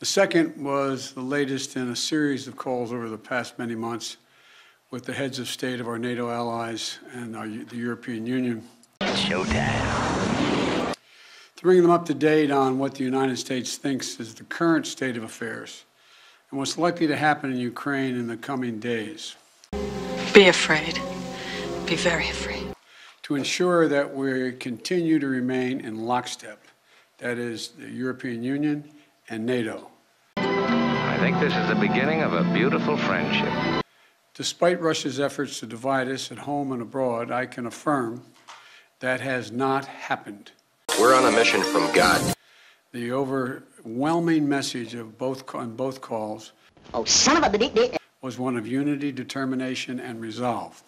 The second was the latest in a series of calls over the past many months with the heads of state of our NATO allies and our, the European Union. Showtime. To bring them up to date on what the United States thinks is the current state of affairs and what's likely to happen in Ukraine in the coming days. Be afraid. Be very afraid. To ensure that we continue to remain in lockstep, that is, the European Union and NATO. I think this is the beginning of a beautiful friendship. Despite Russia's efforts to divide us at home and abroad, I can affirm that has not happened. We're on a mission from God. The overwhelming message of both on both calls Oh, son of a dick dick. was one of unity, determination, and resolve.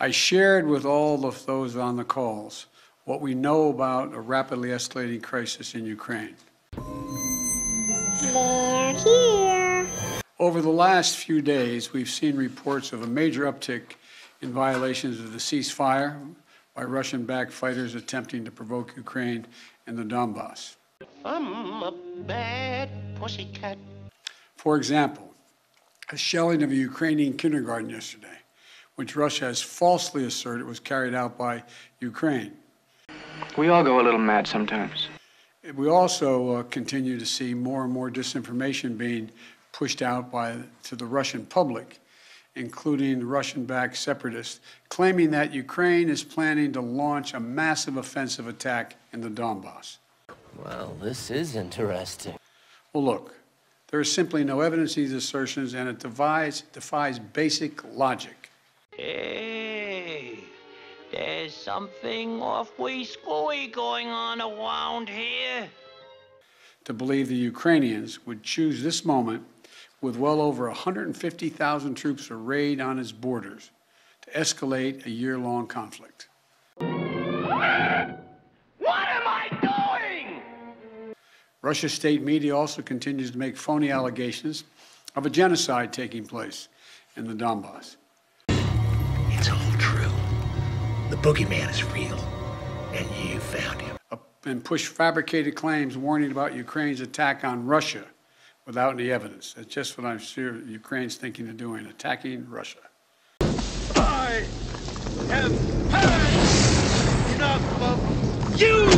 I shared with all of those on the calls what we know about a rapidly escalating crisis in Ukraine. They're here. Over the last few days, we've seen reports of a major uptick in violations of the ceasefire by Russian backed fighters attempting to provoke Ukraine in the Donbass. I'm a bad pussycat. For example, a shelling of a Ukrainian kindergarten yesterday, which Russia has falsely asserted was carried out by Ukraine. We all go a little mad sometimes. We also uh, continue to see more and more disinformation being pushed out by, to the Russian public, including Russian backed separatists, claiming that Ukraine is planning to launch a massive offensive attack in the Donbass. Well, this is interesting. Well, look, there is simply no evidence of these assertions, and it defies, defies basic logic. Hey, there's something awfully screwy going on around here. to believe the Ukrainians would choose this moment with well over 150,000 troops arrayed on its borders to escalate a year long conflict. What am I doing? Russia's state media also continues to make phony allegations of a genocide taking place in the Donbass. The boogeyman is real, and you found him. uh, And push fabricated claims warning about Ukraine's attack on Russia without any evidence. That's just what I'm sure Ukraine's thinking of doing, attacking Russia. I have had enough of you!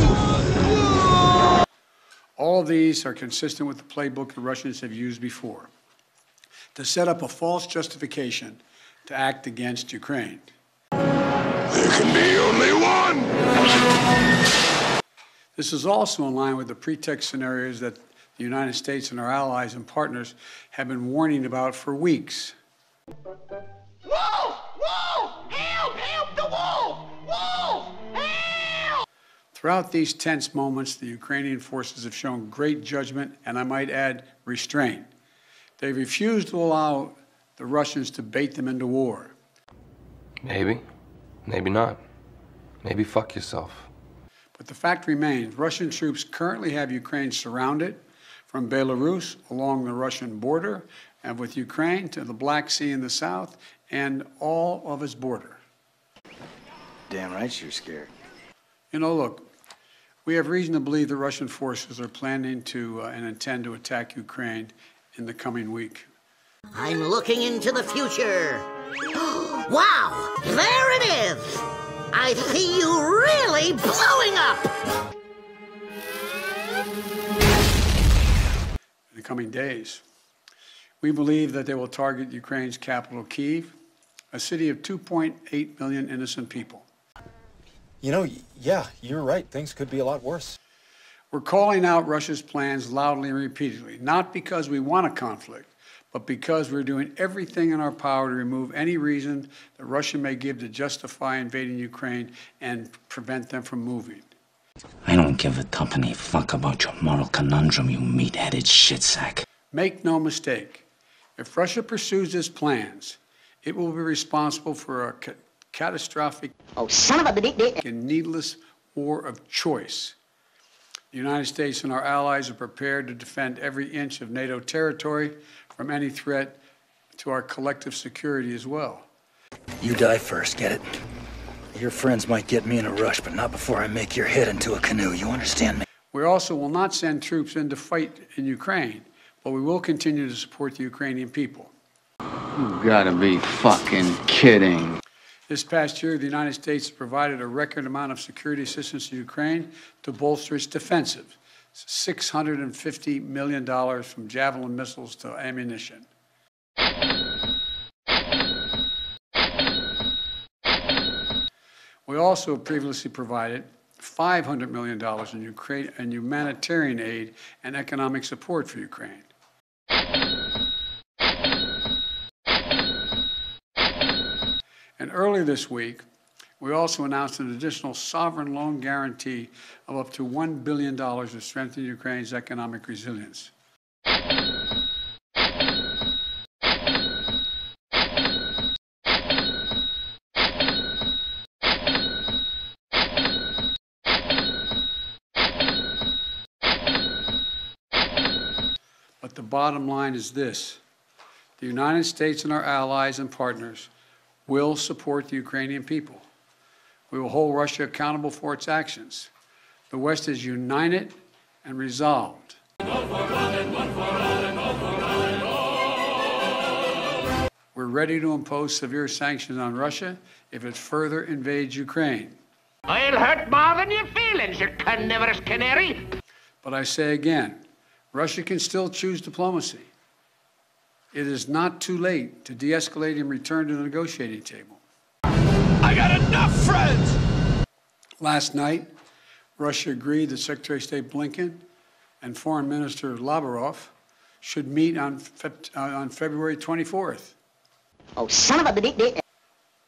All of these are consistent with the playbook the Russians have used before to set up a false justification to act against Ukraine. There can be only one. This is also in line with the pretext scenarios that the United States and our allies and partners have been warning about for weeks. Wolf! Wolf! Help! Help the wolf! Wolf! Help! Throughout these tense moments, the Ukrainian forces have shown great judgment and I might add restraint. They refused to allow the Russians to bait them into war. Maybe. Maybe not. Maybe fuck yourself. But the fact remains Russian troops currently have Ukraine surrounded from Belarus along the Russian border and with Ukraine to the Black Sea in the south and all of its border. Damn right you're scared. You know, look, we have reason to believe the Russian forces are planning to uh, and intend to attack Ukraine in the coming week. I'm looking into the future. wow, there it is. I see you really blowing up. in the coming days. We believe that they will target Ukraine's capital, Kiev, a city of 2.8 million innocent people. You know, yeah, you're right. Things could be a lot worse. We're calling out Russia's plans loudly and repeatedly, not because we want a conflict, but because we're doing everything in our power to remove any reason that Russia may give to justify invading Ukraine and prevent them from moving. I don't give a tuppeny fuck about your moral conundrum, you meat-headed shitsack. Make no mistake, if Russia pursues its plans, it will be responsible for a ca- catastrophic Oh, son of a dick dick. and needless war of choice. The United States and our allies are prepared to defend every inch of NATO territory from any threat to our collective security as well. You die first, get it? Your friends might get me in a rush, but not before I make your head into a canoe. You understand me? We also will not send troops in to fight in Ukraine, but we will continue to support the Ukrainian people. You gotta be fucking kidding. This past year, the United States provided a record amount of security assistance to Ukraine to bolster its defensive. $650 million from Javelin missiles to ammunition. We also previously provided $500 million in, Ukraine, in humanitarian aid and economic support for Ukraine. And earlier this week, we also announced an additional sovereign loan guarantee of up to $1 billion to strengthen Ukraine's economic resilience. But the bottom line is this the United States and our allies and partners will support the Ukrainian people. We will hold Russia accountable for its actions. The West is united and resolved. We're ready to impose severe sanctions on Russia if it further invades Ukraine. I'll hurt more than your feelings, you carnivorous canary. But I say again, Russia can still choose diplomacy. It is not too late to de escalate and return to the negotiating table. I got enough friends! Last night, Russia agreed that Secretary of State Blinken and Foreign Minister Lavrov should meet on, Fe- uh, on February 24th. Oh, son of a dick dick.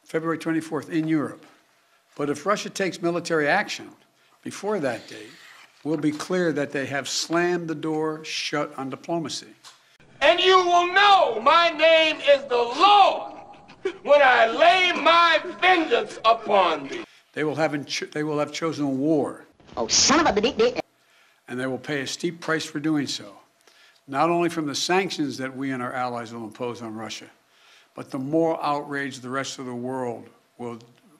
February 24th in Europe. But if Russia takes military action before that date, we'll be clear that they have slammed the door shut on diplomacy. And you will know my name is the Lord when I lay my vengeance upon thee. They will have, cho- they will have chosen war. Oh, son of a dick dick. And they will pay a steep price for doing so, not only from the sanctions that we and our allies will impose on Russia, but the moral outrage the rest of the world will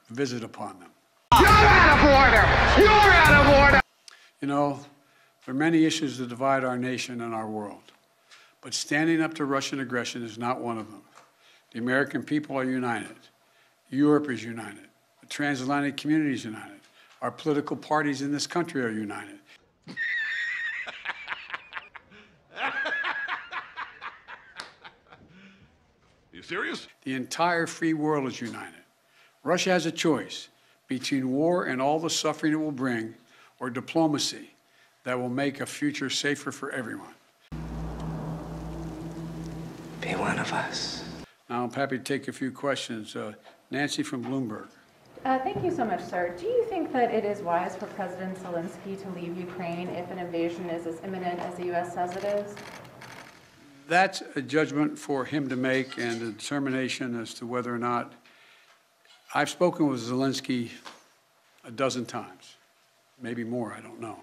visit upon them. You're out of order! You're out of order! You know, there are many issues that divide our nation and our world, but standing up to Russian aggression is not one of them. The American people are united. Europe is united. The transatlantic community is united. Our political parties in this country are united. Are You serious? The entire free world is united. Russia has a choice between war and all the suffering it will bring, or diplomacy that will make a future safer for everyone. Be one of us. Now, I'm happy to take a few questions. Uh, Nancy from Bloomberg. Uh, thank you so much, sir. Do you think that it is wise for President Zelensky to leave Ukraine if an invasion is as imminent as the U.S. says it is? That's a judgment for him to make and a determination as to whether or not. I've spoken with Zelensky a dozen times, maybe more, I don't know.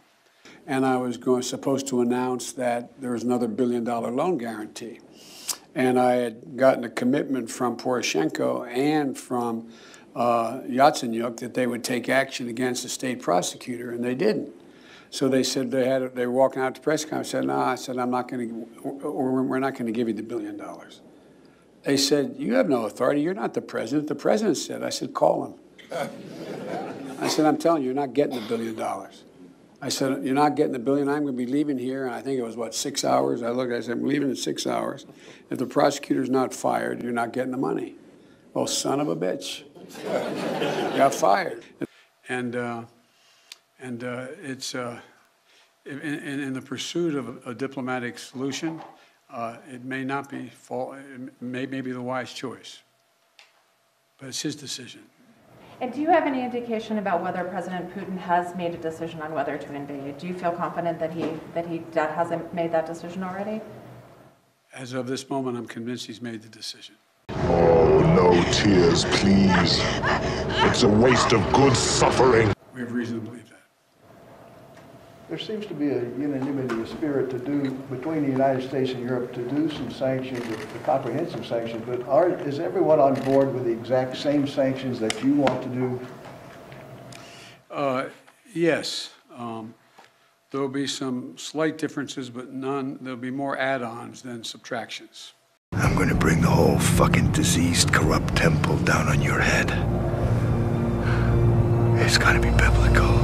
And I was going, supposed to announce that there was another billion dollar loan guarantee. And I had gotten a commitment from Poroshenko and from uh, Yatsenyuk that they would take action against the state prosecutor, and they didn't. So they said they had they were walking out to press conference. Said, "No," I said, "I'm not going to, we're not going to give you the billion dollars." They said, "You have no authority. You're not the president." The president said, "I said, call him." I said, "I'm telling you, you're not getting the billion dollars." I said, "You're not getting the billion. I'm going to be leaving here." And I think it was what six hours. I looked. I said, "I'm leaving in six hours. If the prosecutor's not fired, you're not getting the money." Well, son of a bitch, got fired. And. Uh, and uh, it's uh, in, in, the pursuit of a, a diplomatic solution, uh, it may not be fall, it may, may be the wise choice, but it's his decision. And do you have any indication about whether President Putin has made a decision on whether to invade? Do you feel confident that he that he that hasn't made that decision already? As of this moment, I'm convinced he's made the decision. Oh, no tears, please. It's a waste of good suffering. We have reason to believe that. There seems to be a unanimity of spirit to do between the United States and Europe to do some sanctions, a comprehensive sanctions. But are, is everyone on board with the exact same sanctions that you want to do? Uh, yes. Um, There'll be some slight differences, but none, there'll be more add-ons than subtractions. I'm going to bring the whole fucking diseased, corrupt temple down on your head. It's going to be biblical.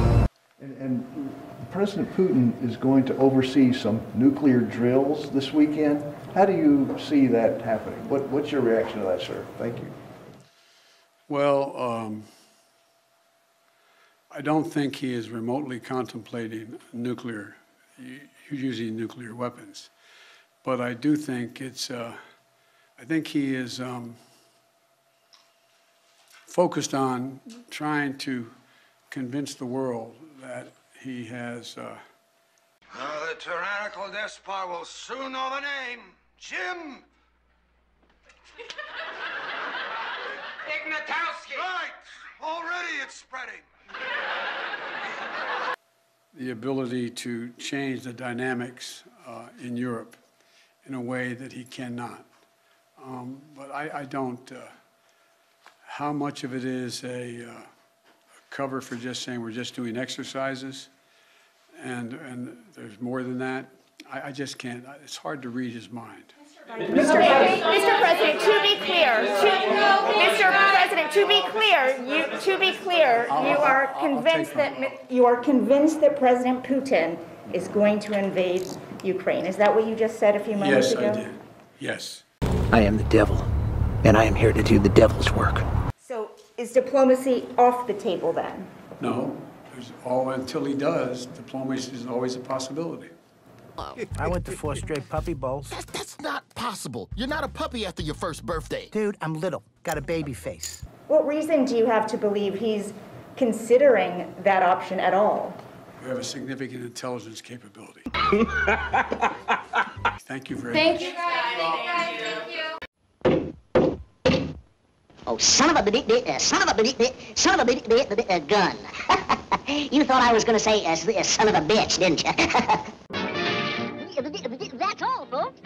President Putin is going to oversee some nuclear drills this weekend. How do you see that happening? What, what's your reaction to that, sir? Thank you. Well, um, I don't think he is remotely contemplating nuclear, using nuclear weapons. But I do think it's, uh, I think he is um, focused on trying to convince the world that he has. Uh, Oh, the tyrannical despot will soon know the name. Jim! Ignatowski! Right! Already it's spreading. the ability to change the dynamics uh, in Europe in a way that he cannot. Um, but I, I don't. Uh, how much of it is a, uh, a cover for just saying we're just doing exercises, and and there's more than that? I, I just can't. It's hard to read his mind. Mr. Mr. President, to be clear, to, Mr. President, to be clear, you, to be clear, you are convinced that, you are convinced that President Putin is going to invade Ukraine. Is that what you just said a few moments Yes, ago? I did. Yes. I am the devil, and I am here to do the devil's work. So is diplomacy off the table then? No. There's all until he does. Diplomacy is always a possibility. I went to four straight puppy bowls. That's, that's not possible. You're not a puppy after your first birthday. Dude, I'm little. Got a baby face. What reason do you have to believe he's considering that option at all? We have a significant intelligence capability. Thank you very Thank much. you, guys. Oh, son of a bit, uh, son of a bit, son of a bit, bit, uh, gun. you thought I was going to say uh, uh, son of a bitch, didn't you? That's all, folks.